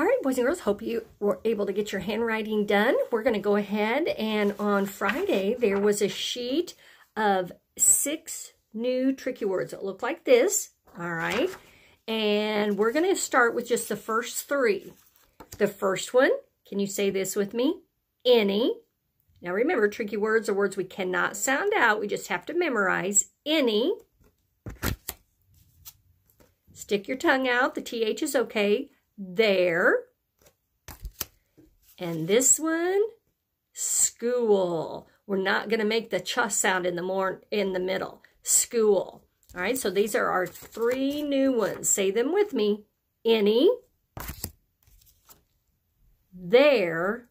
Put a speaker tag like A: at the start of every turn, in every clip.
A: All right, boys and girls, hope you were able to get your handwriting done. We're going to go ahead and on Friday, there was a sheet of six new tricky words that look like this. All right. And we're going to start with just the first three. The first one, can you say this with me? Any. Now remember, tricky words are words we cannot sound out. We just have to memorize. Any. Stick your tongue out. The TH is okay there. And this one, school. We're not going to make the ch sound in the more in the middle. School. All right, so these are our three new ones. Say them with me. Any, there,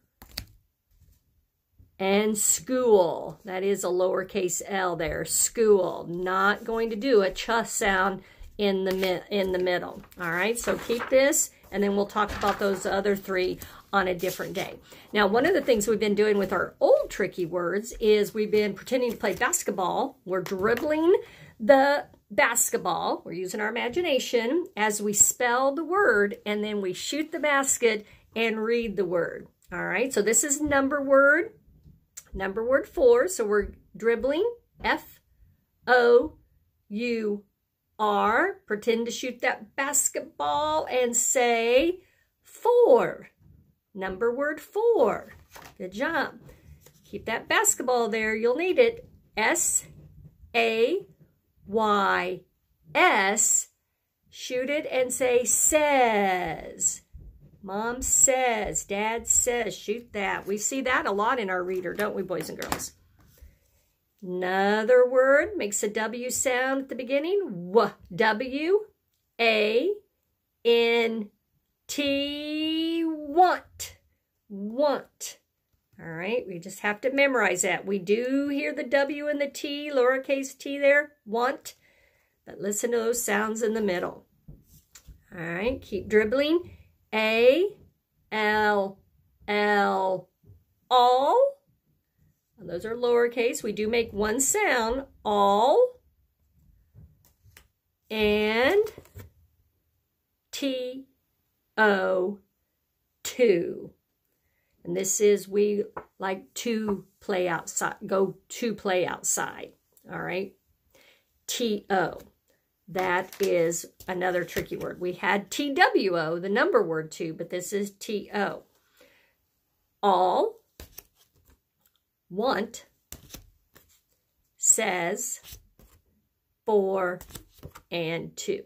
A: and school. That is a lowercase l there. School. Not going to do a ch sound in the in the middle. All right, so keep this and then we'll talk about those other three on a different day. Now, one of the things we've been doing with our old tricky words is we've been pretending to play basketball. We're dribbling the basketball. We're using our imagination as we spell the word, and then we shoot the basket and read the word. All right, so this is number word, number word four. So we're dribbling F O U R. Pretend to shoot that basketball and say four. Number word four. Good job. Keep that basketball there. You'll need it. S A Y S. Shoot it and say says. Mom says. Dad says. Shoot that. We see that a lot in our reader, don't we, boys and girls? Another word makes a W sound at the beginning. W. W. A. N. T. Want. Want. All right, we just have to memorize that. We do hear the W and the T, lowercase t there, want. But listen to those sounds in the middle. All right, keep dribbling. A, L, L, all. And those are lowercase. We do make one sound, all. And T, O, two. And this is we like to play outside, go to play outside. All right. T-O. That is another tricky word. We had T-W-O, the number word too, but this is T-O. All, want, says, four and two.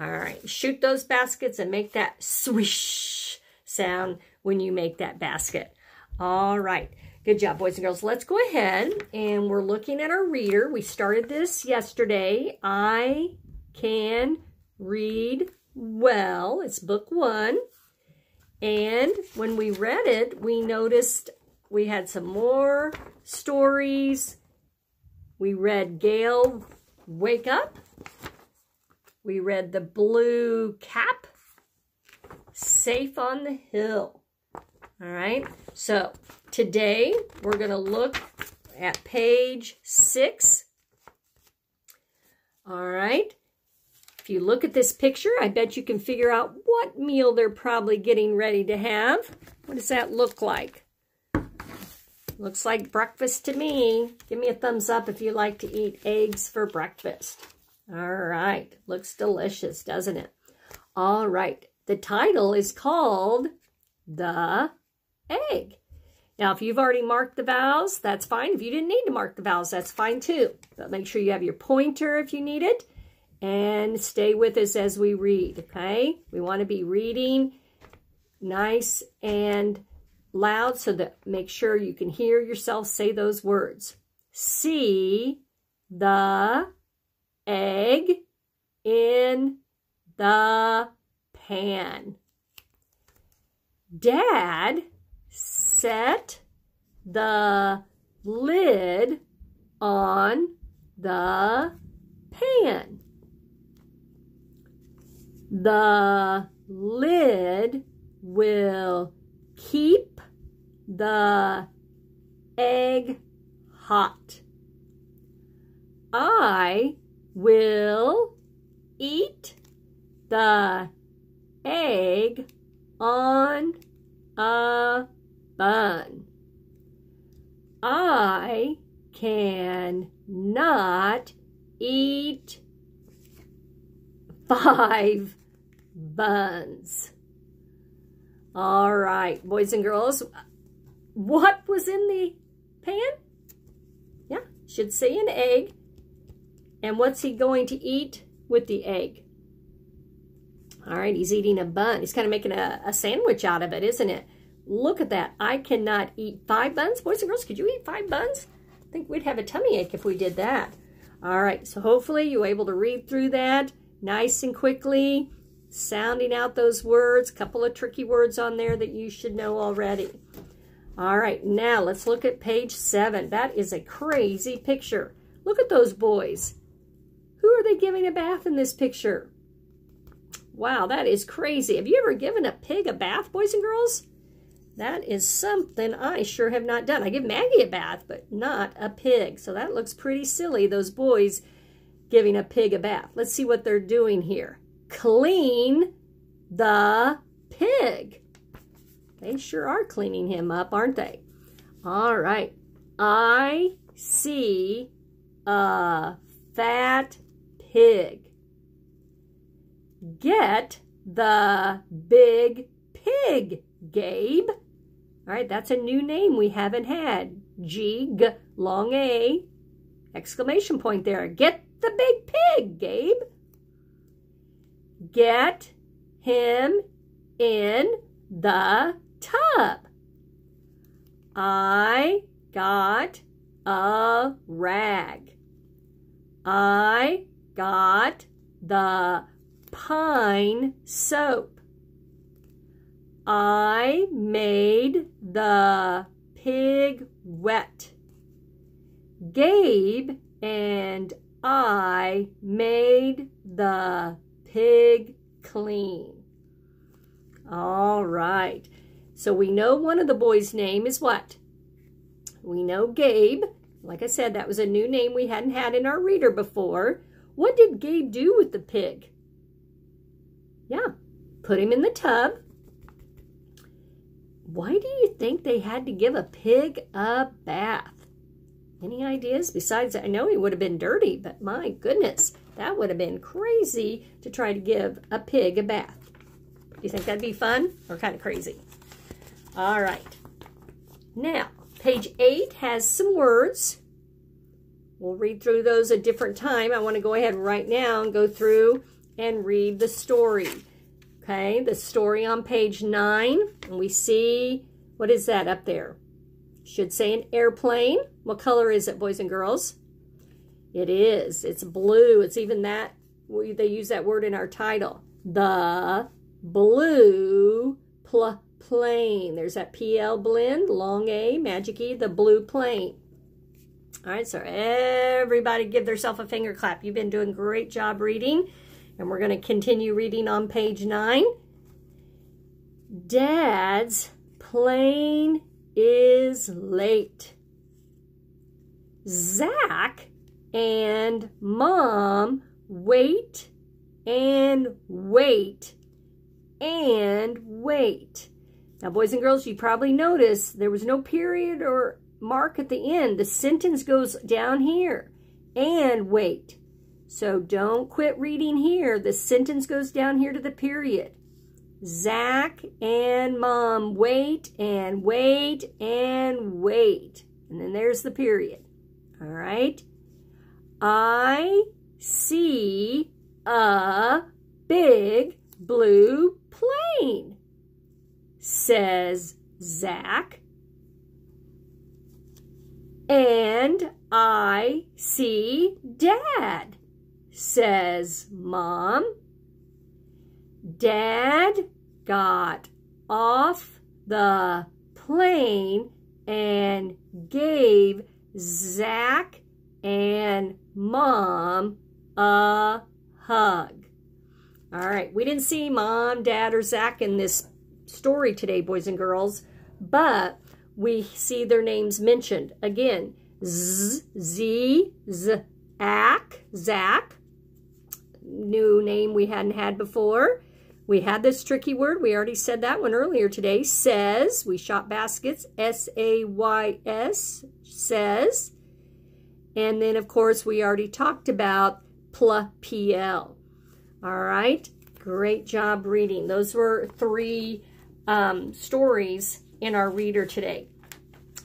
A: All right, shoot those baskets and make that swish sound when you make that basket. All right. Good job, boys and girls. Let's go ahead and we're looking at our reader. We started this yesterday. I can read well. It's book one. And when we read it, we noticed we had some more stories. We read Gail Wake Up. We read The Blue Cap. Safe on the Hill. All right, so today we're going to look at page six. All right, if you look at this picture, I bet you can figure out what meal they're probably getting ready to have. What does that look like? Looks like breakfast to me. Give me a thumbs up if you like to eat eggs for breakfast. All right, looks delicious, doesn't it? All right, the title is called The egg. Now, if you've already marked the vowels, that's fine. If you didn't need to mark the vowels, that's fine too. But make sure you have your pointer if you need it. And stay with us as we read, okay? We want to be reading nice and loud so that make sure you can hear yourself say those words. See the egg in the pan. Dad set the lid on the pan. The lid will keep the egg hot. I will eat the egg on a bun. I can not eat five buns. All right, boys and girls, what was in the pan? Yeah, should say an egg. And what's he going to eat with the egg? All right, he's eating a bun. He's kind of making a, a sandwich out of it, isn't it? Look at that. I cannot eat five buns. Boys and girls, could you eat five buns? I think we'd have a tummy ache if we did that. All right, so hopefully you were able to read through that nice and quickly, sounding out those words. A couple of tricky words on there that you should know already. All right, now let's look at page seven. That is a crazy picture. Look at those boys. Who are they giving a bath in this picture? Wow, that is crazy. Have you ever given a pig a bath, boys and girls? That is something I sure have not done. I give Maggie a bath, but not a pig. So that looks pretty silly, those boys giving a pig a bath. Let's see what they're doing here. Clean the pig. They sure are cleaning him up, aren't they? All right. I see a fat pig. Get the big pig, Gabe. All right, that's a new name we haven't had. G, long A, exclamation point there. Get the big pig, Gabe. Get him in the tub. I got a rag. I got the pine soap. I made the pig wet. Gabe and I made the pig clean. All right. So we know one of the boys' name is what? We know Gabe. Like I said, that was a new name we hadn't had in our reader before. What did Gabe do with the pig? Yeah, put him in the tub. Why do you think they had to give a pig a bath? Any ideas? Besides, I know he would have been dirty, but my goodness, that would have been crazy to try to give a pig a bath. Do you think that'd be fun or kind of crazy? All right. Now, page 8 has some words. We'll read through those a different time. I want to go ahead right now and go through and read the story. Okay, the story on page 9. And we see, what is that up there? Should say an airplane. What color is it, boys and girls? It is. It's blue. It's even that, they use that word in our title. The blue pl plane. There's that PL blend, long A, magic E, the blue plane. All right, so everybody give themselves a finger clap. You've been doing great job reading. And we're going to continue reading on page 9. Dad's plane is late. Zach and Mom wait and wait and wait. Now, boys and girls, you probably noticed there was no period or mark at the end. The sentence goes down here. And wait. So don't quit reading here. The sentence goes down here to the period. Zach and mom wait and wait and wait. And then there's the period. All right. I see a big blue plane, says Zach. And I see Dad, says Mom. Dad got off the plane and gave Zach and Mom a hug. All right, we didn't see Mom, Dad, or Zach in this story today, boys and girls, but we see their names mentioned. Again, Z, Z, Zach, Zach, new name we hadn't had before. We had this tricky word. We already said that one earlier today. Says. We shop baskets. S-A-Y-S. Says. And then, of course, we already talked about pl, P-L. All right. Great job reading. Those were three um, stories in our reader today.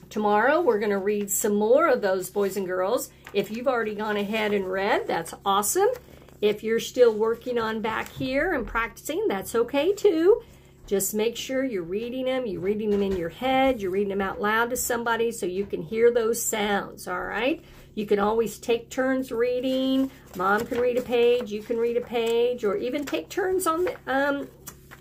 A: Tomorrow, we're going to read some more of those, boys and girls. If you've already gone ahead and read, that's awesome. If you're still working on back here and practicing, that's okay too. Just make sure you're reading them. You're reading them in your head. You're reading them out loud to somebody so you can hear those sounds, all right? You can always take turns reading. Mom can read a page. You can read a page. Or even take turns on the, um,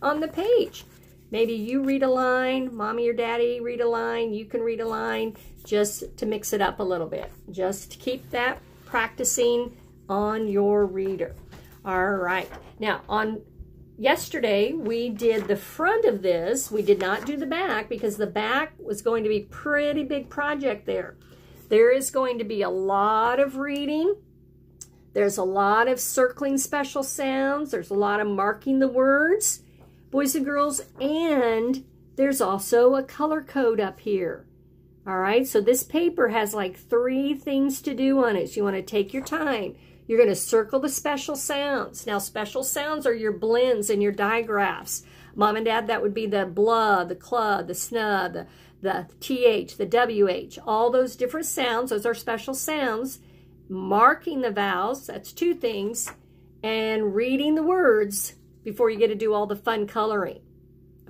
A: on the page. Maybe you read a line, mommy or daddy read a line, you can read a line, just to mix it up a little bit. Just keep that practicing on your reader. All right. Now, on yesterday, we did the front of this. We did not do the back because the back was going to be pretty big project there. There is going to be a lot of reading. There's a lot of circling special sounds. There's a lot of marking the words, boys and girls, and there's also a color code up here. All right, so this paper has like three things to do on it. So you want to take your time. You're going to circle the special sounds. Now, special sounds are your blends and your digraphs. Mom and Dad, that would be the blah, the cluh, the snuh, the, the th, the wh, all those different sounds. Those are special sounds. Marking the vowels, that's two things, and reading the words before you get to do all the fun coloring.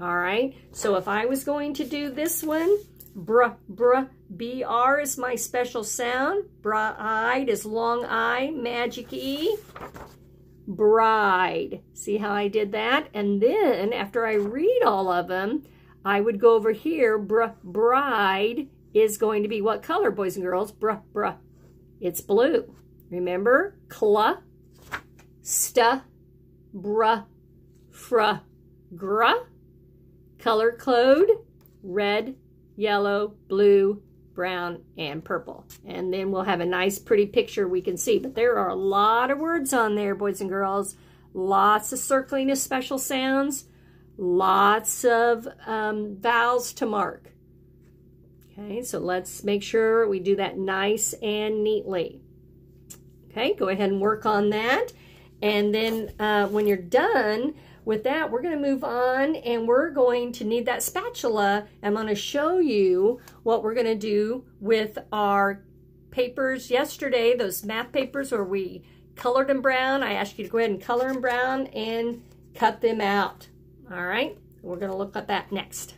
A: All right, so if I was going to do this one, Br, br, BR is my special sound. Bride is long I, magic E. Bride. See how I did that? And then after I read all of them, I would go over here. Br, bride is going to be what color, boys and girls? Br, br. It's blue. Remember? Cla, sta, br, fra, gra. Color code, red, yellow, blue, brown, and purple. And then we'll have a nice pretty picture we can see. But there are a lot of words on there, boys and girls. Lots of circling of special sounds. Lots of um, vowels to mark. Okay, so let's make sure we do that nice and neatly. Okay, go ahead and work on that. And then uh, when you're done, with that, we're going to move on and we're going to need that spatula. I'm going to show you what we're going to do with our papers yesterday, those math papers where we colored them brown. I asked you to go ahead and color them brown and cut them out. All right, we're going to look at that next.